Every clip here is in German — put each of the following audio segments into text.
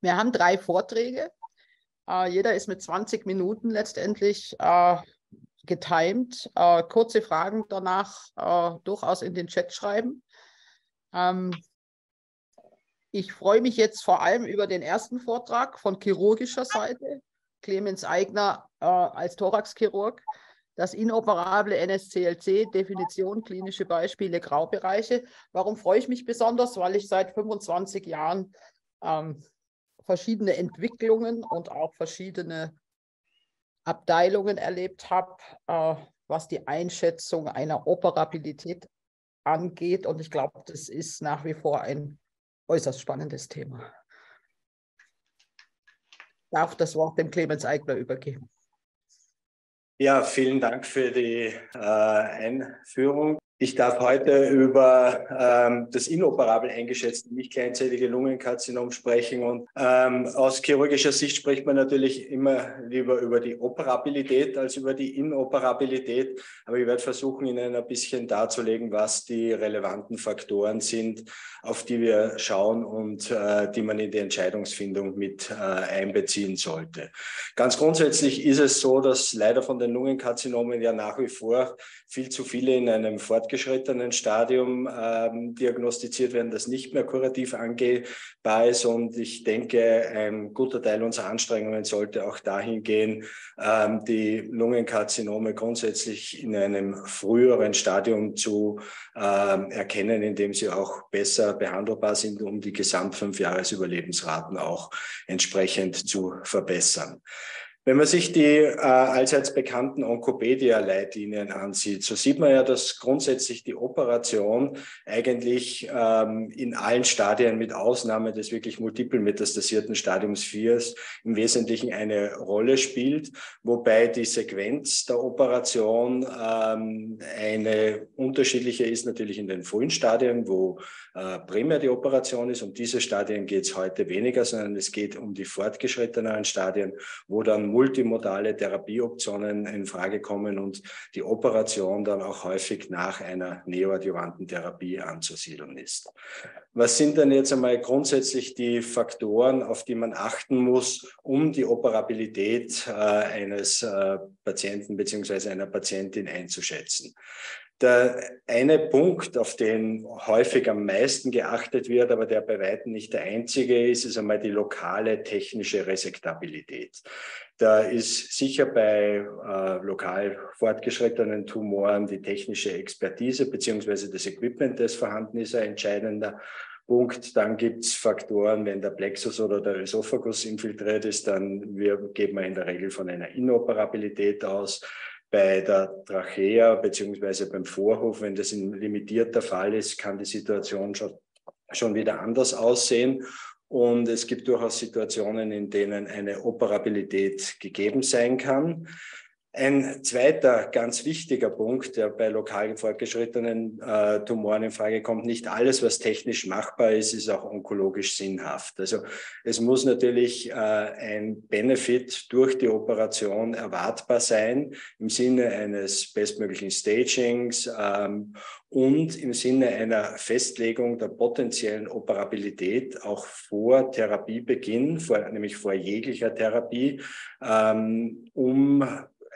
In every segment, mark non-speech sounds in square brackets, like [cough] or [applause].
Wir haben drei Vorträge. Äh, jeder ist mit 20 Minuten letztendlich äh, getimed. Äh, kurze Fragen danach äh, durchaus in den Chat schreiben. Ähm, ich freue mich jetzt vor allem über den ersten Vortrag von chirurgischer Seite. Clemens Eigner äh, als Thoraxchirurg. Das inoperable NSCLC, Definition, klinische Beispiele, Graubereiche. Warum freue ich mich besonders? Weil ich seit 25 Jahren ähm, verschiedene Entwicklungen und auch verschiedene Abteilungen erlebt habe, äh, was die Einschätzung einer Operabilität angeht. Und ich glaube, das ist nach wie vor ein äußerst spannendes Thema. Ich darf das Wort dem Clemens Eigner übergeben. Ja, vielen Dank für die äh, Einführung. Ich darf heute über ähm, das inoperabel eingeschätzte nicht kleinzellige Lungenkarzinom sprechen. Und ähm, aus chirurgischer Sicht spricht man natürlich immer lieber über die Operabilität als über die Inoperabilität. Aber ich werde versuchen, Ihnen ein bisschen darzulegen, was die relevanten Faktoren sind, auf die wir schauen und äh, die man in die Entscheidungsfindung mit äh, einbeziehen sollte. Ganz grundsätzlich ist es so, dass leider von den Lungenkarzinomen ja nach wie vor viel zu viele in einem fortgeschrittenen Stadium ähm, diagnostiziert werden, das nicht mehr kurativ angehbar ist. Und ich denke, ein guter Teil unserer Anstrengungen sollte auch dahin gehen, ähm, die Lungenkarzinome grundsätzlich in einem früheren Stadium zu ähm, erkennen, indem sie auch besser behandelbar sind, um die Gesamt fünf Jahresüberlebensraten auch entsprechend zu verbessern. Wenn man sich die äh, allseits bekannten Onkopedia-Leitlinien ansieht, so sieht man ja, dass grundsätzlich die Operation eigentlich ähm, in allen Stadien mit Ausnahme des wirklich multiple metastasierten Stadiums 4 im Wesentlichen eine Rolle spielt, wobei die Sequenz der Operation ähm, eine unterschiedliche ist natürlich in den frühen Stadien, wo primär die Operation ist. Um diese Stadien geht es heute weniger, sondern es geht um die fortgeschritteneren Stadien, wo dann multimodale Therapieoptionen in Frage kommen und die Operation dann auch häufig nach einer neoadjuvanten Therapie anzusiedeln ist. Was sind denn jetzt einmal grundsätzlich die Faktoren, auf die man achten muss, um die Operabilität äh, eines äh, Patienten beziehungsweise einer Patientin einzuschätzen? Der eine Punkt, auf den häufig am meisten geachtet wird, aber der bei weitem nicht der einzige ist, ist einmal die lokale technische Resektabilität. Da ist sicher bei äh, lokal fortgeschrittenen Tumoren die technische Expertise beziehungsweise das Equipment, das vorhanden ist, ein entscheidender Punkt. Dann gibt es Faktoren, wenn der Plexus oder der Esophagus infiltriert ist, dann wir, geben wir in der Regel von einer Inoperabilität aus bei der Trachea beziehungsweise beim Vorhof, wenn das ein limitierter Fall ist, kann die Situation schon, schon wieder anders aussehen. Und es gibt durchaus Situationen, in denen eine Operabilität gegeben sein kann. Ein zweiter ganz wichtiger Punkt, der bei lokal fortgeschrittenen äh, Tumoren in Frage kommt, nicht alles, was technisch machbar ist, ist auch onkologisch sinnhaft. Also es muss natürlich äh, ein Benefit durch die Operation erwartbar sein im Sinne eines bestmöglichen Stagings ähm, und im Sinne einer Festlegung der potenziellen Operabilität auch vor Therapiebeginn, vor, nämlich vor jeglicher Therapie, ähm, um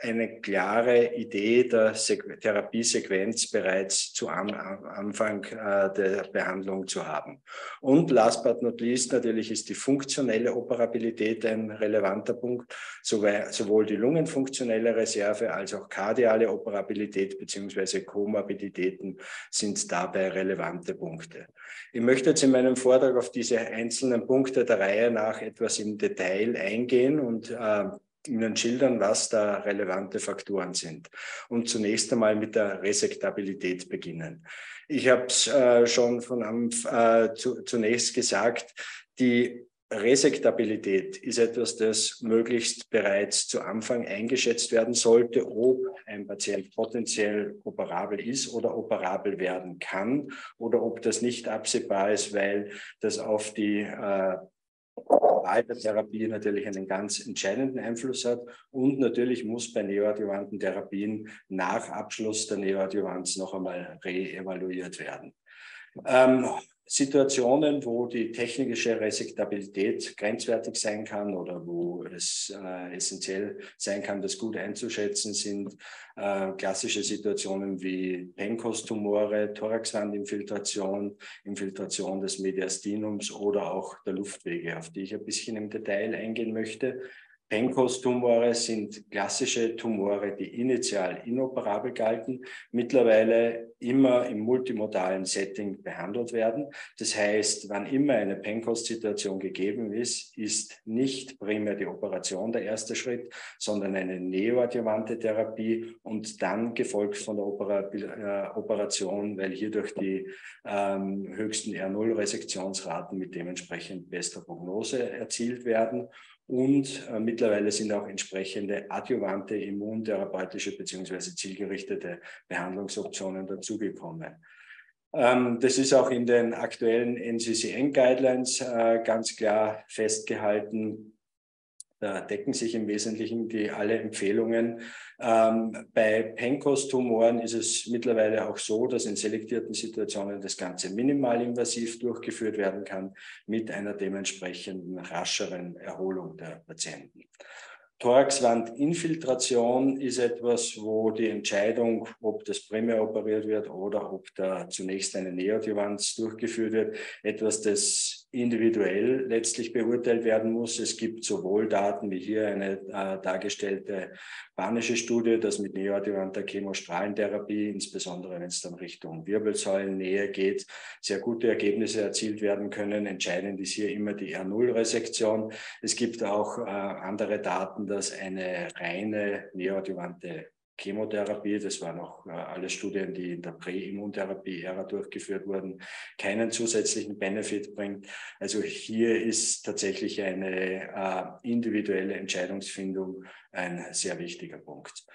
eine klare Idee der Therapiesequenz bereits zu am Anfang äh, der Behandlung zu haben. Und last but not least natürlich ist die funktionelle Operabilität ein relevanter Punkt, sowohl die lungenfunktionelle Reserve als auch kardiale Operabilität beziehungsweise Komorbiditäten sind dabei relevante Punkte. Ich möchte jetzt in meinem Vortrag auf diese einzelnen Punkte der Reihe nach etwas im Detail eingehen und äh, Ihnen schildern, was da relevante Faktoren sind. Und zunächst einmal mit der Resektabilität beginnen. Ich habe es äh, schon von äh, zu, zunächst gesagt, die Resektabilität ist etwas, das möglichst bereits zu Anfang eingeschätzt werden sollte, ob ein Patient potenziell operabel ist oder operabel werden kann oder ob das nicht absehbar ist, weil das auf die äh, Therapie natürlich einen ganz entscheidenden Einfluss hat. Und natürlich muss bei neoadjuvanten Therapien nach Abschluss der Neoadjuvanz noch einmal re-evaluiert werden. Ähm, Situationen, wo die technische Resektabilität grenzwertig sein kann oder wo es äh, essentiell sein kann, das gut einzuschätzen, sind äh, klassische Situationen wie Penkos-Tumore, Thoraxwandinfiltration, Infiltration des Mediastinums oder auch der Luftwege, auf die ich ein bisschen im Detail eingehen möchte. Penkos-Tumore sind klassische Tumore, die initial inoperabel galten, mittlerweile immer im multimodalen Setting behandelt werden. Das heißt, wann immer eine Penkos-Situation gegeben ist, ist nicht primär die Operation der erste Schritt, sondern eine neoadjuvante Therapie und dann gefolgt von der Opera äh, Operation, weil hierdurch die ähm, höchsten R0-Resektionsraten mit dementsprechend bester Prognose erzielt werden. Und äh, mittlerweile sind auch entsprechende adjuvante immuntherapeutische beziehungsweise zielgerichtete Behandlungsoptionen dazugekommen. Ähm, das ist auch in den aktuellen NCCN-Guidelines äh, ganz klar festgehalten. Decken sich im Wesentlichen die alle Empfehlungen. Ähm, bei Penkos-Tumoren ist es mittlerweile auch so, dass in selektierten Situationen das Ganze minimalinvasiv durchgeführt werden kann mit einer dementsprechenden rascheren Erholung der Patienten. Thoraxwandinfiltration ist etwas, wo die Entscheidung, ob das primär operiert wird oder ob da zunächst eine Neoadjuvanz durchgeführt wird, etwas, das individuell letztlich beurteilt werden muss. Es gibt sowohl Daten wie hier eine äh, dargestellte spanische Studie, dass mit neoadjuvanter Chemostrahlentherapie, insbesondere wenn es dann Richtung Wirbelsäulennähe geht, sehr gute Ergebnisse erzielt werden können. Entscheidend ist hier immer die R0-Resektion. Es gibt auch äh, andere Daten, dass eine reine neoadjuvante Chemotherapie, das waren auch äh, alle Studien, die in der Präimmuntherapie-Ära durchgeführt wurden, keinen zusätzlichen Benefit bringt. Also hier ist tatsächlich eine äh, individuelle Entscheidungsfindung ein sehr wichtiger Punkt.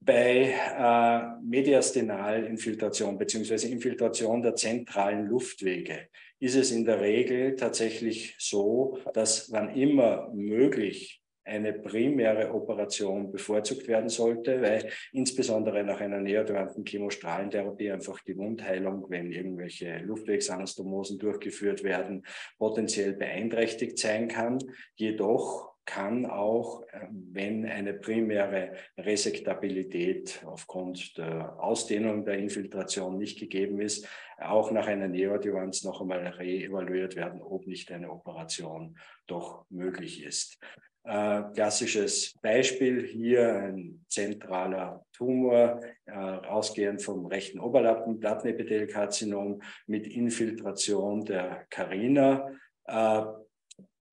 Bei äh, Mediastinalinfiltration beziehungsweise Infiltration der zentralen Luftwege ist es in der Regel tatsächlich so, dass wann immer möglich eine primäre Operation bevorzugt werden sollte, weil insbesondere nach einer neoadjuvanten Chemostrahlentherapie einfach die Wundheilung, wenn irgendwelche Luftwegsanastomosen durchgeführt werden, potenziell beeinträchtigt sein kann. Jedoch kann auch, ähm, wenn eine primäre Resektabilität aufgrund der Ausdehnung der Infiltration nicht gegeben ist, auch nach einer Neoadjuvanz noch einmal reevaluiert werden, ob nicht eine Operation doch möglich ist. Äh, klassisches Beispiel hier ein zentraler Tumor, äh, ausgehend vom rechten Oberlappen, Plattenepithelkarzinom mit Infiltration der Carina. Äh,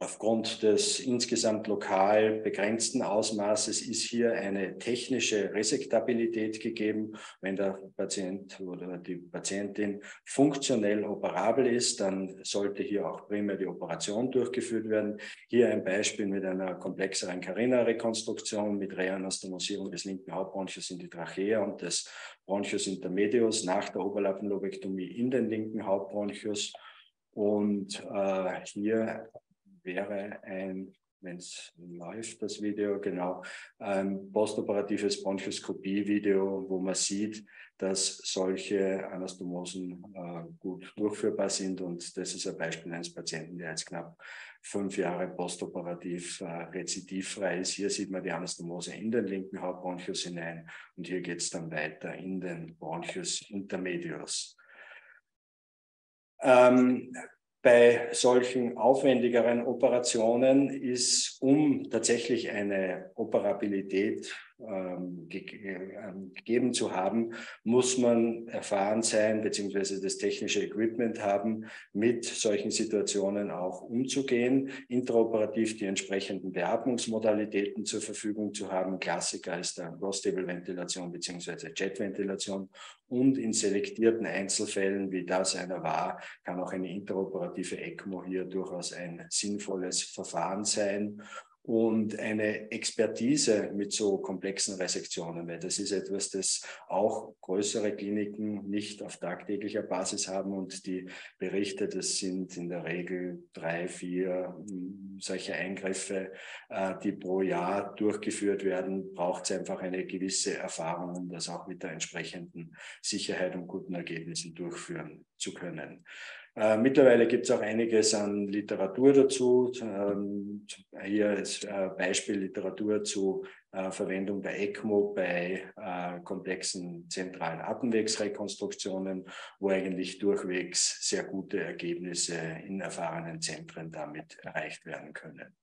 Aufgrund des insgesamt lokal begrenzten Ausmaßes ist hier eine technische Resektabilität gegeben. Wenn der Patient oder die Patientin funktionell operabel ist, dann sollte hier auch primär die Operation durchgeführt werden. Hier ein Beispiel mit einer komplexeren Carina-Rekonstruktion mit Reanastomosierung des linken Hauptbronchus in die Trachea und des Bronchus intermedius nach der Oberlappenlobektomie in den linken Hauptbronchus. Und äh, hier wäre ein, wenn es läuft, das Video, genau, ein postoperatives Bronchoskopie-Video, wo man sieht, dass solche Anastomosen äh, gut durchführbar sind. Und das ist ein Beispiel eines Patienten, der jetzt knapp fünf Jahre postoperativ äh, rezidivfrei ist. Hier sieht man die Anastomose in den linken Hauptbronchus hinein und hier geht es dann weiter in den Bronchus intermedius. Ähm, bei solchen aufwendigeren Operationen ist, um tatsächlich eine Operabilität ähm, ähm, gegeben zu haben, muss man erfahren sein, beziehungsweise das technische Equipment haben, mit solchen Situationen auch umzugehen, intraoperativ die entsprechenden Beatmungsmodalitäten zur Verfügung zu haben. Klassiker ist der Prostable-Ventilation beziehungsweise Jetventilation und in selektierten Einzelfällen, wie das einer war, kann auch eine interoperative ECMO hier durchaus ein sinnvolles Verfahren sein. Und eine Expertise mit so komplexen Resektionen, weil das ist etwas, das auch größere Kliniken nicht auf tagtäglicher Basis haben und die Berichte, das sind in der Regel drei, vier hm, solche Eingriffe, äh, die pro Jahr durchgeführt werden, braucht es einfach eine gewisse Erfahrung, um das auch mit der entsprechenden Sicherheit und guten Ergebnissen durchführen zu können. Äh, mittlerweile gibt es auch einiges an Literatur dazu. Ähm, hier ist äh, Beispiel Literatur zu äh, Verwendung der ECMO bei komplexen zentralen Atemwegsrekonstruktionen, wo eigentlich durchwegs sehr gute Ergebnisse in erfahrenen Zentren damit erreicht werden können.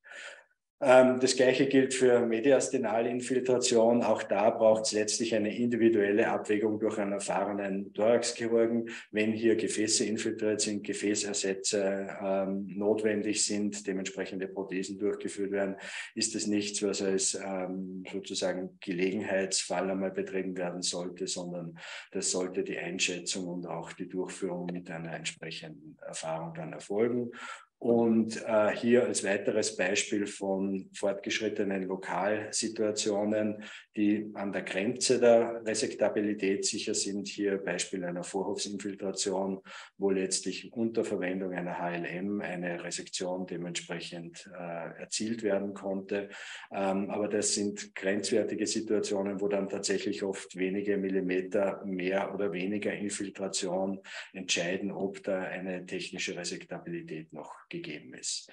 Ähm, das Gleiche gilt für Mediastinalinfiltration. Auch da braucht es letztlich eine individuelle Abwägung durch einen erfahrenen Thoraxchirurgen. Wenn hier Gefäße infiltriert sind, Gefäßersätze ähm, notwendig sind, dementsprechende Prothesen durchgeführt werden, ist es nichts, was als ähm, sozusagen Gelegenheitsfall einmal betrieben werden sollte, sondern das sollte die Einschätzung und auch die Durchführung mit einer entsprechenden Erfahrung dann erfolgen. Und äh, hier als weiteres Beispiel von fortgeschrittenen Lokalsituationen, die an der Grenze der Resektabilität sicher sind. Hier Beispiel einer Vorhofsinfiltration, wo letztlich unter Verwendung einer HLM eine Resektion dementsprechend äh, erzielt werden konnte. Ähm, aber das sind grenzwertige Situationen, wo dann tatsächlich oft wenige Millimeter mehr oder weniger Infiltration entscheiden, ob da eine technische Resektabilität noch gegeben ist.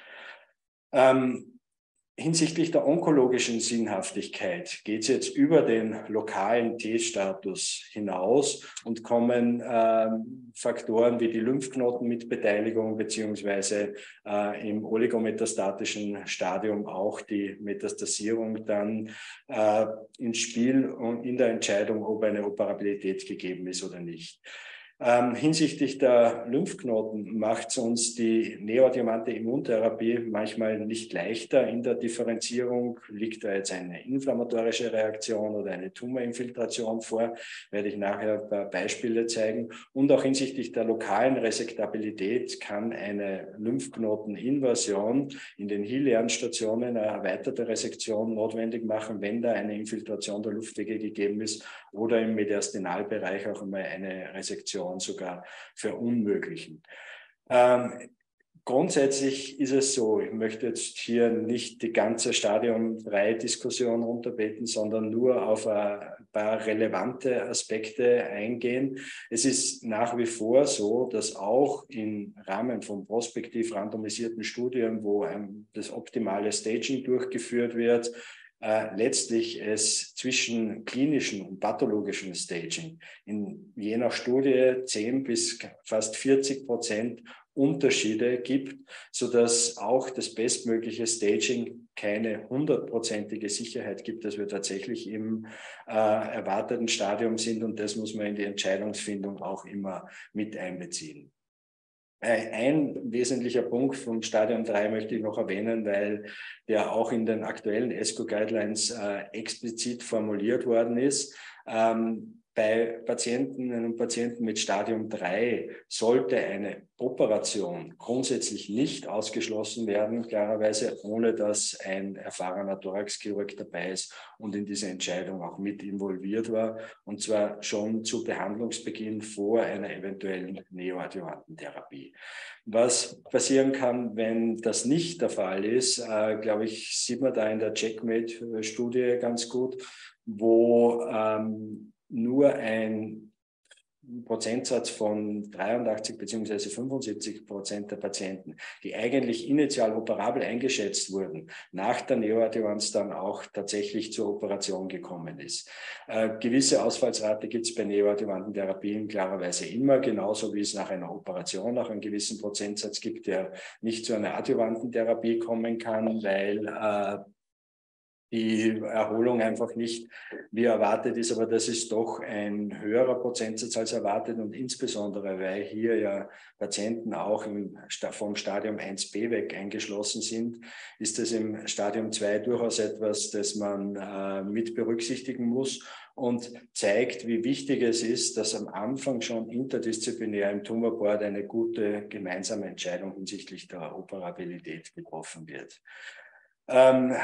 Ähm, hinsichtlich der onkologischen Sinnhaftigkeit geht es jetzt über den lokalen T-Status hinaus und kommen ähm, Faktoren wie die Lymphknotenmitbeteiligung beziehungsweise äh, im oligometastatischen Stadium auch die Metastasierung dann äh, ins Spiel und in der Entscheidung, ob eine Operabilität gegeben ist oder nicht. Ähm, hinsichtlich der Lymphknoten macht es uns die neoadjuvante Immuntherapie manchmal nicht leichter in der Differenzierung. Liegt da jetzt eine inflammatorische Reaktion oder eine Tumorinfiltration vor? Werde ich nachher ein paar Beispiele zeigen. Und auch hinsichtlich der lokalen Resektabilität kann eine Lymphknoteninvasion in den Hilernstationen eine erweiterte Resektion notwendig machen, wenn da eine Infiltration der Luftwege gegeben ist oder im Mediastinalbereich auch einmal eine Resektion Situation sogar verunmöglichen. Ähm, grundsätzlich ist es so, ich möchte jetzt hier nicht die ganze Stadium 3 Diskussion runterbeten, sondern nur auf ein paar relevante Aspekte eingehen. Es ist nach wie vor so, dass auch im Rahmen von prospektiv randomisierten Studien, wo das optimale Staging durchgeführt wird, äh, letztlich es zwischen klinischen und pathologischen Staging in je nach Studie 10 bis fast 40 Prozent Unterschiede gibt, so dass auch das bestmögliche Staging keine hundertprozentige Sicherheit gibt, dass wir tatsächlich im äh, erwarteten Stadium sind und das muss man in die Entscheidungsfindung auch immer mit einbeziehen. Äh, ein wesentlicher Punkt vom Stadium 3 möchte ich noch erwähnen, weil der auch in den aktuellen ESCO-Guidelines äh, explizit formuliert worden ist. Ähm, bei Patientinnen und Patienten mit Stadium 3 sollte eine Operation grundsätzlich nicht ausgeschlossen werden, klarerweise, ohne dass ein erfahrener Thoraxchirurg dabei ist und in diese Entscheidung auch mit involviert war, und zwar schon zu Behandlungsbeginn vor einer eventuellen neoadjuvanten Therapie. Was passieren kann, wenn das nicht der Fall ist, äh, glaube ich, sieht man da in der Checkmate-Studie ganz gut, wo ähm, nur ein Prozentsatz von 83 beziehungsweise 75 Prozent der Patienten, die eigentlich initial operabel eingeschätzt wurden, nach der Neoadjuvanz dann auch tatsächlich zur Operation gekommen ist. Äh, gewisse Ausfallsrate gibt es bei neoadjuvanten Therapien klarerweise immer, genauso wie es nach einer Operation auch einen gewissen Prozentsatz gibt, der nicht zu einer adjuvanten Therapie kommen kann, weil äh, die Erholung einfach nicht wie erwartet ist, aber das ist doch ein höherer Prozentsatz als erwartet und insbesondere, weil hier ja Patienten auch im, vom Stadium 1b weg eingeschlossen sind, ist das im Stadium 2 durchaus etwas, das man äh, mit berücksichtigen muss und zeigt, wie wichtig es ist, dass am Anfang schon interdisziplinär im Tumorboard eine gute gemeinsame Entscheidung hinsichtlich der Operabilität getroffen wird. Ähm,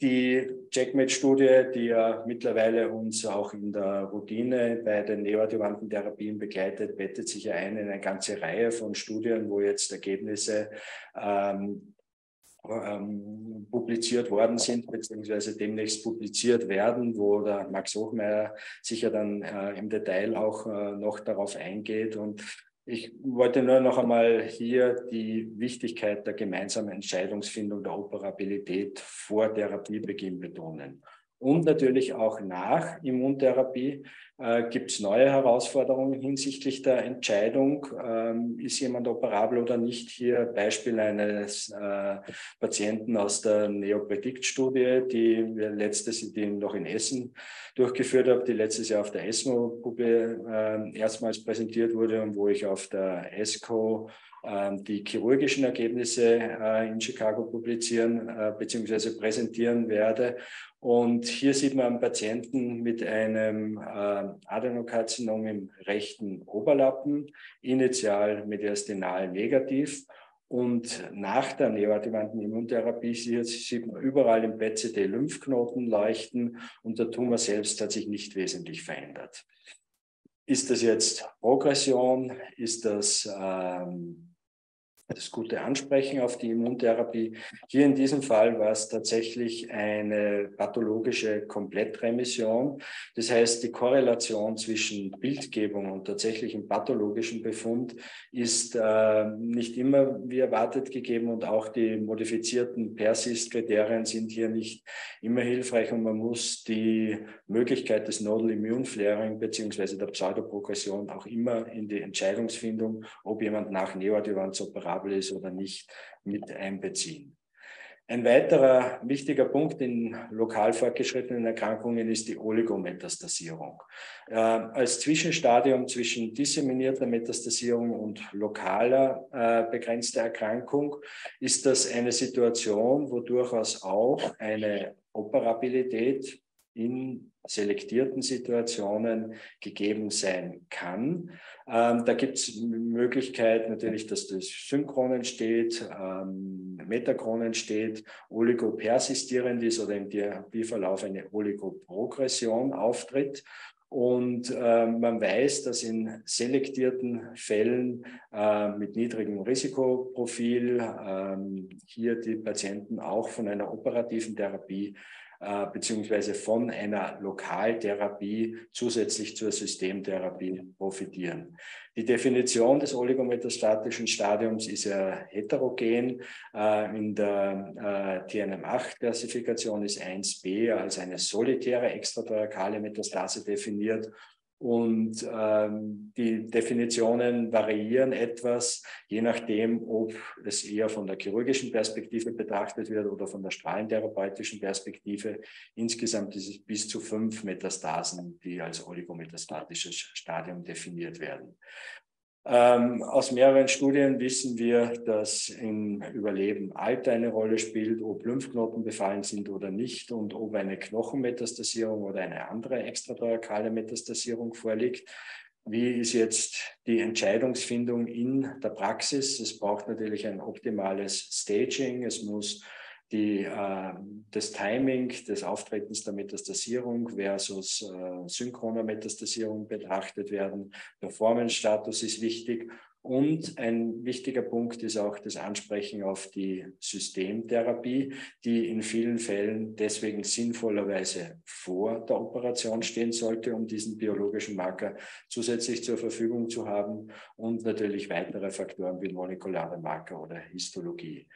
die Checkmate-Studie, die ja mittlerweile uns auch in der Routine bei den neoadjuvanten Therapien begleitet, bettet sich ja ein in eine ganze Reihe von Studien, wo jetzt Ergebnisse ähm, ähm, publiziert worden sind, beziehungsweise demnächst publiziert werden, wo der Max Hochmeier sicher dann äh, im Detail auch äh, noch darauf eingeht. Und ich wollte nur noch einmal hier die Wichtigkeit der gemeinsamen Entscheidungsfindung der Operabilität vor Therapiebeginn betonen. Und natürlich auch nach Immuntherapie äh, gibt es neue Herausforderungen hinsichtlich der Entscheidung, ähm, ist jemand operabel oder nicht. Hier Beispiel eines äh, Patienten aus der Neopredict-Studie, die wir letztes, die noch in Essen durchgeführt habe, die letztes Jahr auf der ESMO-Puppe äh, erstmals präsentiert wurde und wo ich auf der ESCO die chirurgischen Ergebnisse äh, in Chicago publizieren äh, bzw. präsentieren werde. Und hier sieht man einen Patienten mit einem äh, Adenokarzinom im rechten Oberlappen, initial mediastinal negativ. Und nach der neoadjuvanten Immuntherapie sieht man überall im BCD Lymphknoten leuchten und der Tumor selbst hat sich nicht wesentlich verändert. Ist das jetzt Progression? Ist das ähm, das gute Ansprechen auf die Immuntherapie. Hier in diesem Fall war es tatsächlich eine pathologische Komplettremission. Das heißt, die Korrelation zwischen Bildgebung und tatsächlichem pathologischen Befund ist äh, nicht immer wie erwartet gegeben und auch die modifizierten Persist-Kriterien sind hier nicht immer hilfreich und man muss die Möglichkeit des Nodal Immune Flaring beziehungsweise der Pseudoprogression auch immer in die Entscheidungsfindung, ob jemand nach Neoadjuvans operat praktikabel ist oder nicht, mit einbeziehen. Ein weiterer wichtiger Punkt in lokal fortgeschrittenen Erkrankungen ist die Oligometastasierung. Äh, als Zwischenstadium zwischen disseminierter Metastasierung und lokaler äh, begrenzter Erkrankung ist das eine Situation, wo durchaus auch eine Operabilität in selektierten Situationen gegeben sein kann. Ähm, da gibt es Möglichkeit natürlich, dass das synchron entsteht, ähm, metachron entsteht, oligopersistierend ist oder im Therapieverlauf eine Oligoprogression auftritt. Und äh, man weiß, dass in selektierten Fällen äh, mit niedrigem Risikoprofil äh, hier die Patienten auch von einer operativen Therapie äh, beziehungsweise von einer Lokaltherapie zusätzlich zur Systemtherapie profitieren. Die Definition des oligometastatischen Stadiums ist ja heterogen. Äh, in der äh, TNM8-Klassifikation ist 1b als eine solitäre extratherakale Metastase definiert und ähm, die Definitionen variieren etwas, je nachdem, ob es eher von der chirurgischen Perspektive betrachtet wird oder von der strahlentherapeutischen Perspektive. Insgesamt ist es bis zu fünf Metastasen, die als oligometastatisches Stadium definiert werden. Ähm, aus mehreren Studien wissen wir, dass im Überleben Alter eine Rolle spielt, ob Lymphknoten befallen sind oder nicht und ob eine Knochenmetastasierung oder eine andere extratherakale Metastasierung vorliegt. Wie ist jetzt die Entscheidungsfindung in der Praxis? Es braucht natürlich ein optimales Staging. Es muss die, äh, das Timing des Auftretens der Metastasierung versus äh, synchroner Metastasierung betrachtet werden. Performance-Status ist wichtig. Und ein wichtiger Punkt ist auch das Ansprechen auf die Systemtherapie, die in vielen Fällen deswegen sinnvollerweise vor der Operation stehen sollte, um diesen biologischen Marker zusätzlich zur Verfügung zu haben und natürlich weitere Faktoren wie molekulare Marker oder Histologie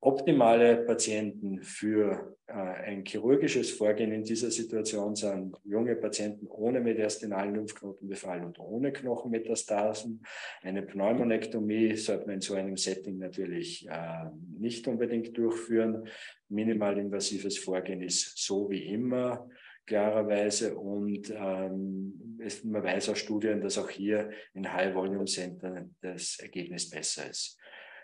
optimale Patienten für äh, ein chirurgisches Vorgehen in dieser Situation sind junge Patienten ohne mediastinalen Lymphknotenbefall und ohne Knochenmetastasen. Eine Pneumonektomie sollte man in so einem Setting natürlich äh, nicht unbedingt durchführen. Minimalinvasives Vorgehen ist so wie immer klarerweise. Und ähm, es, man weiß aus Studien, dass auch hier in High-Volume-Centern das Ergebnis besser ist.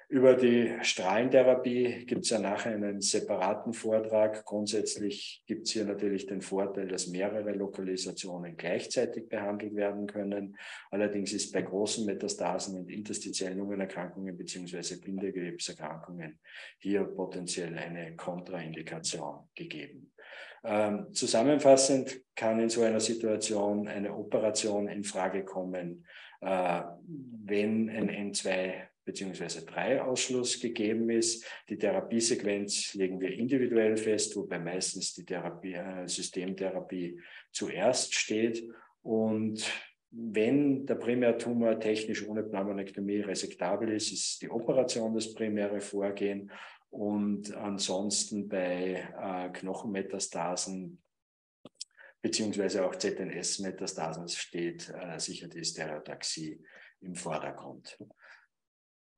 Über die Strahlentherapie gibt es ja nachher einen separaten Vortrag. Grundsätzlich gibt es hier natürlich den Vorteil, dass mehrere Lokalisationen gleichzeitig behandelt werden können. Allerdings ist bei großen Metastasen und interstitiellen Lungenerkrankungen bzw. Bindegewebserkrankungen hier potenziell eine Kontraindikation gegeben. Ähm, zusammenfassend kann in so einer Situation eine Operation in Frage kommen, äh, wenn ein N2 beziehungsweise drei Ausschluss gegeben ist. Die Therapiesequenz legen wir individuell fest, wobei meistens die Therapie, äh, Systemtherapie zuerst steht. Und wenn der Primärtumor technisch ohne Pneumonektomie resektabel ist, ist die Operation das primäre Vorgehen. Und ansonsten bei äh, Knochenmetastasen beziehungsweise auch ZNS-Metastasen steht äh, sicher die Stereotaxie im Vordergrund.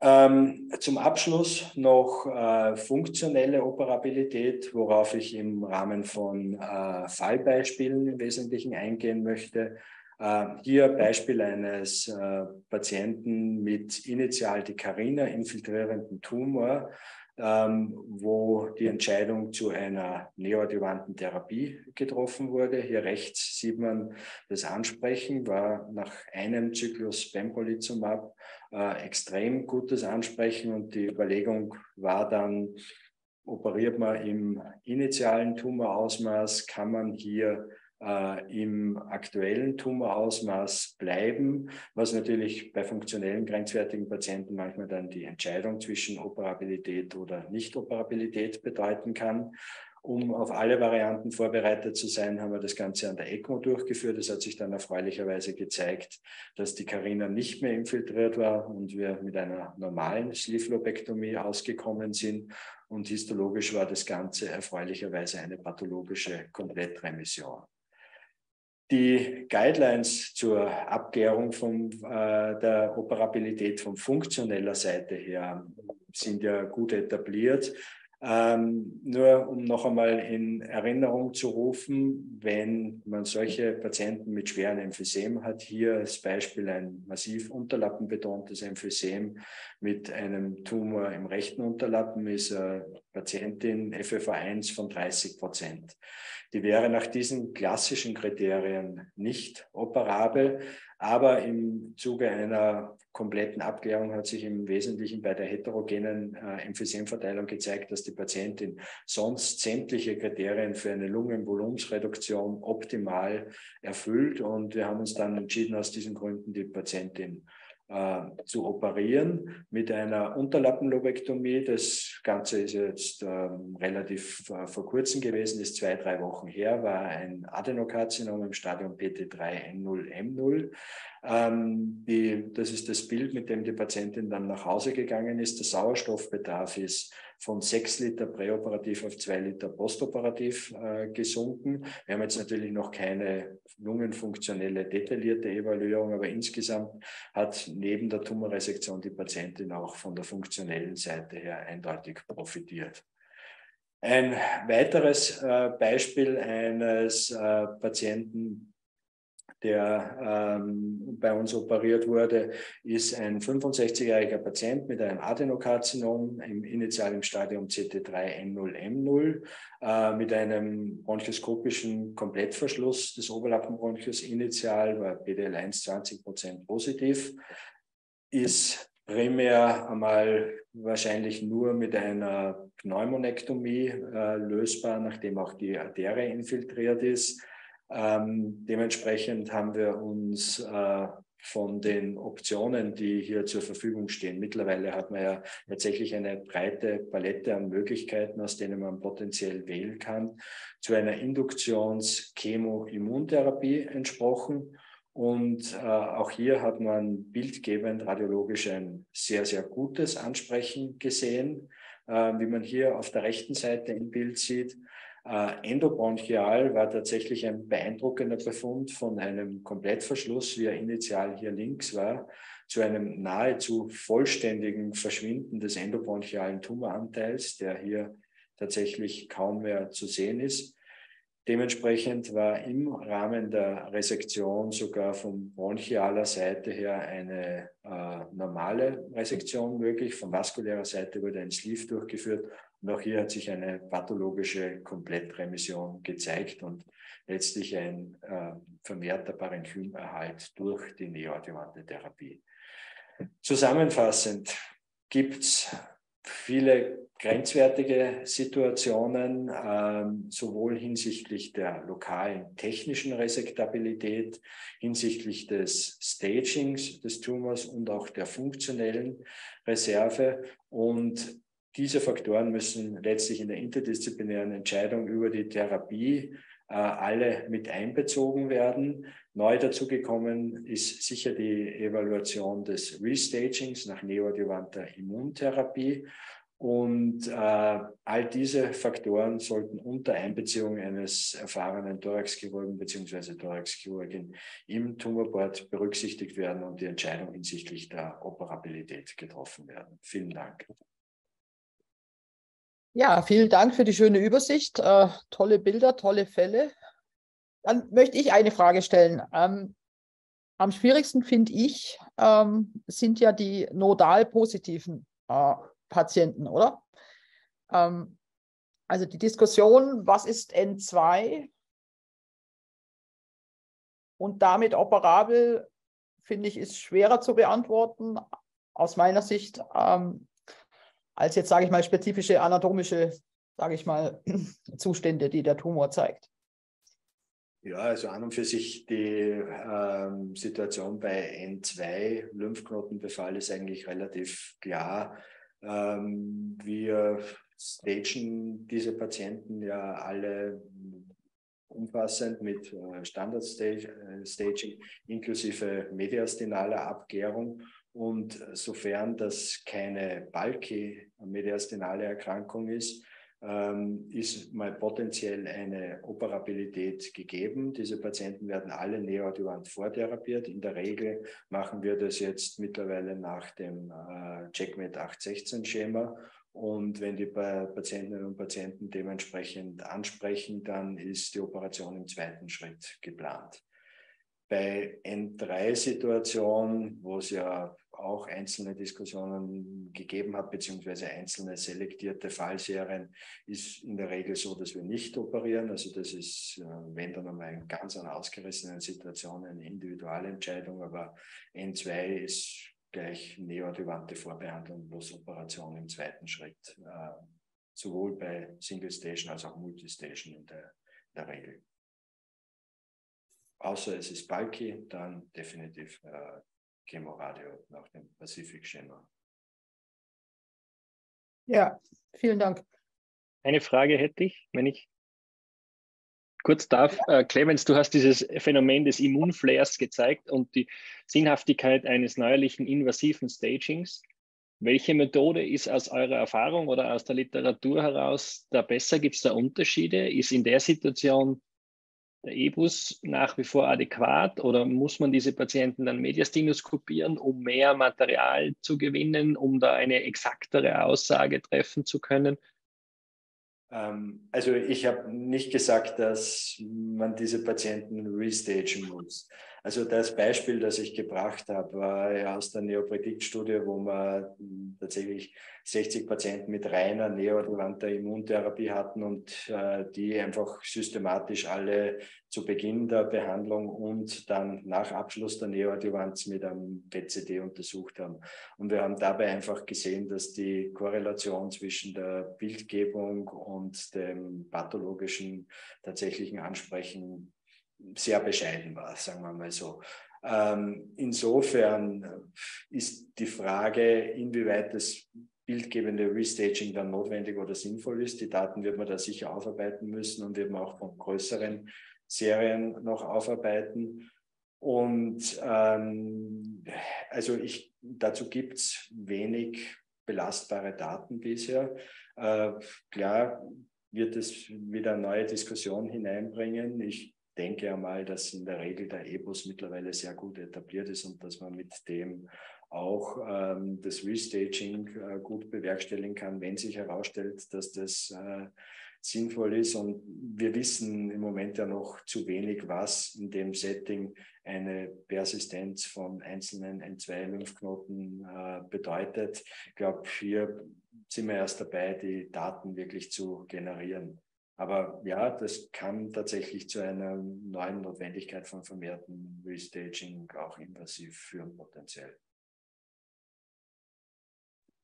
Ähm, zum Abschluss noch äh, funktionelle Operabilität, worauf ich im Rahmen von äh, Fallbeispielen im Wesentlichen eingehen möchte. Äh, hier Beispiel eines äh, Patienten mit initial die Carina infiltrierenden Tumor, ähm, wo die Entscheidung zu einer neoadjuvanten Therapie getroffen wurde. Hier rechts sieht man das Ansprechen, war nach einem Zyklus Pembrolizumab äh, extrem gutes Ansprechen und die Überlegung war dann, operiert man im initialen Tumorausmaß, kann man hier äh, im aktuellen Tumorausmaß bleiben, was natürlich bei funktionellen grenzwertigen Patienten manchmal dann die Entscheidung zwischen Operabilität oder Nicht-Operabilität bedeuten kann. Um auf alle Varianten vorbereitet zu sein, haben wir das Ganze an der ECMO durchgeführt. Es hat sich dann erfreulicherweise gezeigt, dass die Carina nicht mehr infiltriert war und wir mit einer normalen Sleeve-Lobektomie ausgekommen sind. Und histologisch war das Ganze erfreulicherweise eine pathologische Komplettremission. Die Guidelines zur Abklärung von äh, der Operabilität von funktioneller Seite her sind ja gut etabliert. Ähm, nur um noch einmal in Erinnerung zu rufen, wenn man solche Patienten mit schweren Emphysem hat, hier als Beispiel ein massiv unterlappenbetontes Emphysem mit einem Tumor im rechten Unterlappen, ist eine Patientin FFA1 von 30 Prozent. Die wäre nach diesen klassischen Kriterien nicht operabel, aber im Zuge einer kompletten Abklärung hat sich im Wesentlichen bei der heterogenen äh, Emphysem-Verteilung gezeigt, dass die Patientin sonst sämtliche Kriterien für eine Lungenvolumensreduktion optimal erfüllt. Und wir haben uns dann entschieden, aus diesen Gründen die Patientin äh, zu operieren mit einer Unterlappenlobektomie. Das Ganze ist jetzt ähm, relativ äh, vor kurzem gewesen, ist zwei, drei Wochen her, war ein Adenokarzinom im Stadium PT3N0M0. Ähm, die, das ist das Bild, mit dem die Patientin dann nach Hause gegangen ist. Der Sauerstoffbedarf ist von sechs Liter präoperativ auf zwei Liter postoperativ äh, gesunken. Wir haben jetzt natürlich noch keine lungenfunktionelle detaillierte Evaluierung, aber insgesamt hat neben der Tumorresektion die Patientin auch von der funktionellen Seite her eindeutig profitiert. Ein weiteres äh, Beispiel eines äh, Patienten, der ähm, bei uns operiert wurde, ist ein 65-jähriger Patient mit einem Adenokarzinom im initialen Stadium CT3N0M0 äh, mit einem bronchoskopischen Komplettverschluss des Oberlappenbronchus initial, war PDL1 20 Prozent positiv, ist primär einmal wahrscheinlich nur mit einer Pneumonektomie äh, lösbar, nachdem auch die Arterie infiltriert ist. Ähm, dementsprechend haben wir uns äh, von den Optionen, die hier zur Verfügung stehen. Mittlerweile hat man ja tatsächlich eine breite Palette an Möglichkeiten, aus denen man potenziell wählen kann, zu einer Induktions-Chemo-Immuntherapie entsprochen. Und äh, auch hier hat man bildgebend radiologisch ein sehr, sehr gutes Ansprechen gesehen, äh, wie man hier auf der rechten Seite im Bild sieht. Äh, endobronchial war tatsächlich ein beeindruckender Befund von einem Komplettverschluss, wie er initial hier links war, zu einem nahezu vollständigen Verschwinden des endobronchialen Tumoranteils, der hier tatsächlich kaum mehr zu sehen ist. Dementsprechend war im Rahmen der Resektion sogar von bronchialer Seite her eine äh, normale Resektion möglich. Von vaskulärer Seite wurde ein Sleeve durchgeführt und auch hier hat sich eine pathologische Komplettremission gezeigt und letztlich ein äh, vermehrter Parenchymerhalt durch die neoadjuvante Therapie. Zusammenfassend gibt es viele grenzwertige Situationen, ähm, sowohl hinsichtlich der lokalen technischen Resektabilität, hinsichtlich des Stagings des Tumors und auch der funktionellen Reserve. Und diese Faktoren müssen letztlich in der interdisziplinären Entscheidung über die Therapie äh, alle mit einbezogen werden. Neu dazugekommen ist sicher die Evaluation des Restagings nach neoadjuvanter Immuntherapie. Und äh, all diese Faktoren sollten unter Einbeziehung eines erfahrenen Thoraxchirurgen bzw. Thoraxchirurgin im Tumorboard berücksichtigt werden und die Entscheidung hinsichtlich der Operabilität getroffen werden. Vielen Dank. Ja, vielen Dank für die schöne Übersicht. Äh, tolle Bilder, tolle Fälle. Dann möchte ich eine Frage stellen. Ähm, am schwierigsten finde ich, ähm, sind ja die nodal positiven äh, Patienten, oder? Ähm, also die Diskussion, was ist N2 und damit operabel, finde ich, ist schwerer zu beantworten aus meiner Sicht ähm, als jetzt, sage ich mal, spezifische anatomische, sage ich mal, [clears throat] Zustände, die der Tumor zeigt. Ja, also an und für sich die ähm, Situation bei N2 Lymphknotenbefall ist eigentlich relativ klar. Ähm, wir stagen diese Patienten ja alle umfassend mit äh, Standard-Staging inklusive mediastinaler Abgärung. Und sofern das keine bulky mediastinale Erkrankung ist, ähm, ist mal potenziell eine Operabilität gegeben. Diese Patienten werden alle neoadjuvant vortherapiert. In der Regel machen wir das jetzt mittlerweile nach dem äh, Checkmate 816-Schema. Und wenn die Patientinnen und Patienten dementsprechend ansprechen, dann ist die Operation im zweiten Schritt geplant. Bei N3-Situationen, wo es ja auch einzelne Diskussionen gegeben hat, beziehungsweise einzelne selektierte Fallserien, ist in der Regel so, dass wir nicht operieren. Also das ist, äh, wenn dann einmal in ganz einer ausgerissenen Situation eine Individualentscheidung, aber N2 ist gleich neoadjuvante Vorbehandlung plus Operation im zweiten Schritt, äh, sowohl bei Single Station als auch Multistation in der, in der Regel. Außer es ist bulky, dann definitiv äh, Chemoradio nach dem Pacific-Schema. Ja, vielen Dank. Eine Frage hätte ich, wenn ich kurz darf. Äh, Clemens, du hast dieses Phänomen des Immunflares gezeigt und die Sinnhaftigkeit eines neuerlichen invasiven Stagings. Welche Methode ist aus eurer Erfahrung oder aus der Literatur heraus da besser? Gibt es da Unterschiede? Ist in der Situation der EBUS nach wie vor adäquat oder muss man diese Patienten dann mediastinoskopieren, um mehr Material zu gewinnen, um da eine exaktere Aussage treffen zu können? Ähm, also ich habe nicht gesagt, dass man diese Patienten restagen muss. Also das Beispiel, das ich gebracht habe, war aus der Neopredict-Studie, wo man tatsächlich 60 Patienten mit reiner neoadjuvanter Immuntherapie hatten und äh, die einfach systematisch alle zu Beginn der Behandlung und dann nach Abschluss der Neoadjuvanz mit einem PCD untersucht haben. Und wir haben dabei einfach gesehen, dass die Korrelation zwischen der Bildgebung und dem pathologischen tatsächlichen Ansprechen sehr bescheiden war, sagen wir mal so. Ähm, insofern ist die Frage, inwieweit das bildgebende Restaging dann notwendig oder sinnvoll ist. Die Daten wird man da sicher aufarbeiten müssen und wird man auch von größeren Serien noch aufarbeiten. Und ähm, also ich, dazu gibt es wenig belastbare Daten bisher. Äh, klar wird es wieder neue Diskussion hineinbringen. Ich denke einmal, dass in der Regel der EBUS mittlerweile sehr gut etabliert ist und dass man mit dem auch ähm, das Restaging äh, gut bewerkstelligen kann, wenn sich herausstellt, dass das äh, sinnvoll ist. Und wir wissen im Moment ja noch zu wenig, was in dem Setting eine Persistenz von einzelnen N2-Lymphknoten äh, bedeutet. Ich glaube, hier sind wir erst dabei, die Daten wirklich zu generieren. Aber ja, das kann tatsächlich zu einer neuen Notwendigkeit von vermehrten Restaging auch invasiv führen, potenziell.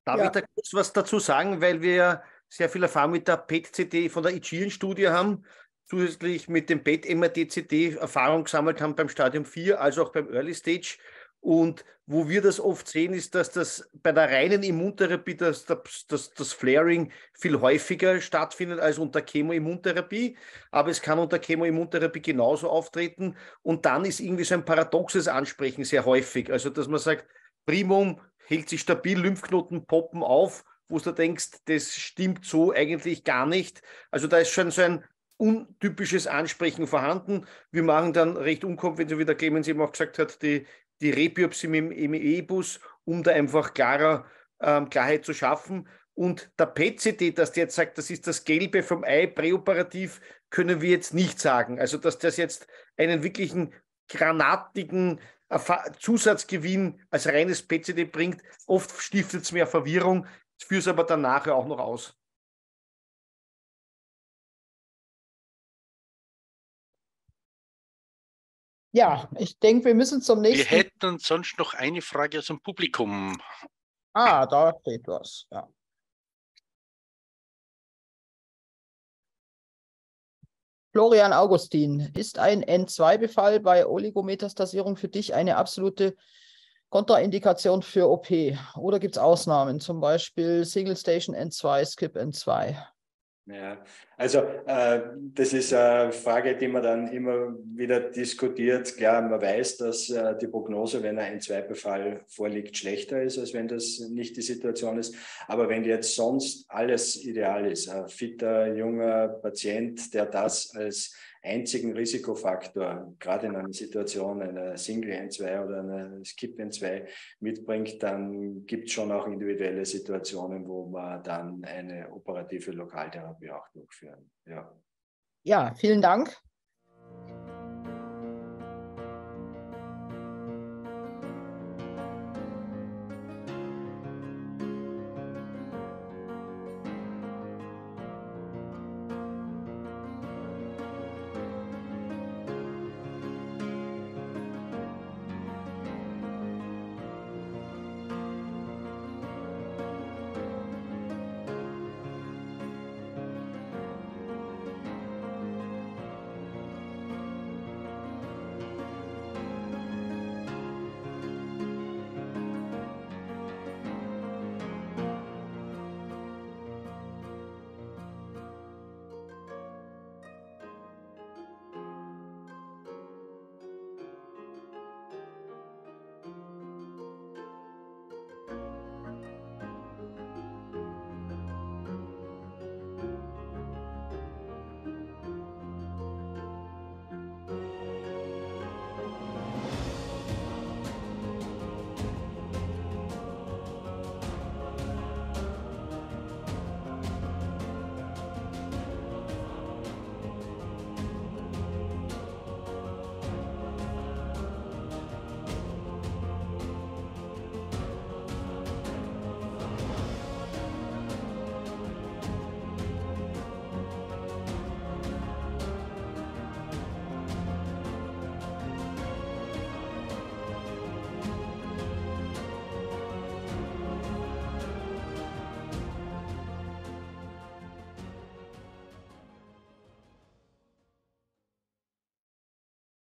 Darf ja. ich da kurz was dazu sagen, weil wir sehr viel Erfahrung mit der PET-CT von der Aegean-Studie haben, zusätzlich mit dem PET-MRT-CT Erfahrung gesammelt haben beim Stadium 4, als auch beim Early Stage. Und wo wir das oft sehen, ist, dass das bei der reinen Immuntherapie das, das, das, das Flaring viel häufiger stattfindet als unter Chemoimmuntherapie. Aber es kann unter Chemoimmuntherapie genauso auftreten. Und dann ist irgendwie so ein paradoxes Ansprechen sehr häufig. Also, dass man sagt, Primum hält sich stabil, Lymphknoten poppen auf, wo du denkst, das stimmt so eigentlich gar nicht. Also da ist schon so ein untypisches Ansprechen vorhanden. Wir machen dann recht unkonventionell, wie der Clemens eben auch gesagt hat, die, die Rebiopsie im, im E-Bus, um da einfach klarer, ähm, Klarheit zu schaffen. Und der PCT, dass der jetzt sagt, das ist das Gelbe vom Ei präoperativ, können wir jetzt nicht sagen. Also, dass das jetzt einen wirklichen granatigen Zusatzgewinn als reines PCD bringt. Oft stiftet es mehr Verwirrung, führt es aber dann nachher auch noch aus. Ja, ich denke, wir müssen zum nächsten. Wir hätten sonst noch eine Frage aus dem Publikum. Ah, da steht was. Ja. Florian Augustin, ist ein N2-Befall bei Oligometastasierung für dich eine absolute Kontraindikation für OP? Oder gibt es Ausnahmen, zum Beispiel Single Station N2, Skip N2? Ja, also äh, das ist eine Frage, die man dann immer wieder diskutiert. Klar, man weiß, dass äh, die Prognose, wenn ein Zweibefall vorliegt, schlechter ist, als wenn das nicht die Situation ist. Aber wenn jetzt sonst alles ideal ist, ein fitter, junger Patient, der das als einzigen Risikofaktor, gerade in einer Situation einer Single N2 oder einer Skip N2 mitbringt, dann gibt es schon auch individuelle Situationen, wo man dann eine operative Lokaltherapie auch durchführen. Ja, ja vielen Dank.